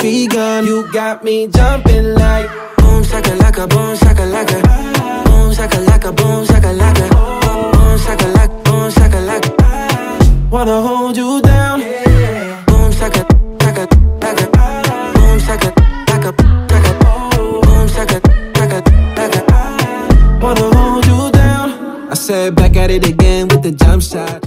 begun. You got me jumping like boom shakalaka, boom shakalaka, boom shakalaka, boom shakalaka, boom shakalaka, boom shakalaka. Wanna hold you down, boom shaka, laka laka, boom shaka, laka laka, boom shaka, laka laka. Wanna hold you down. I said back at it again with the jump shot.